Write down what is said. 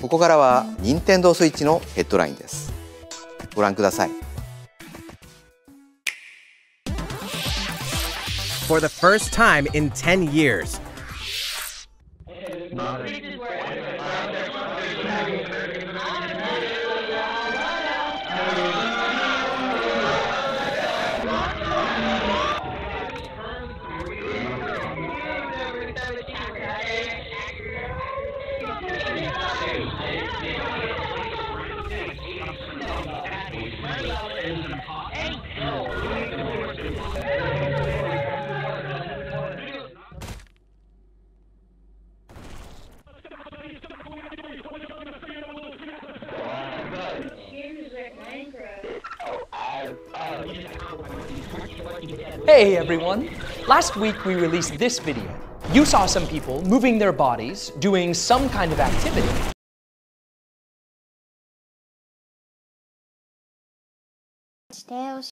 ここからは任天堂スイッチのヘッドラインです。ご覧ください。For the first time in 10 years, Hey everyone! Last week we released this video. You saw some people moving their bodies, doing some kind of activity. pastel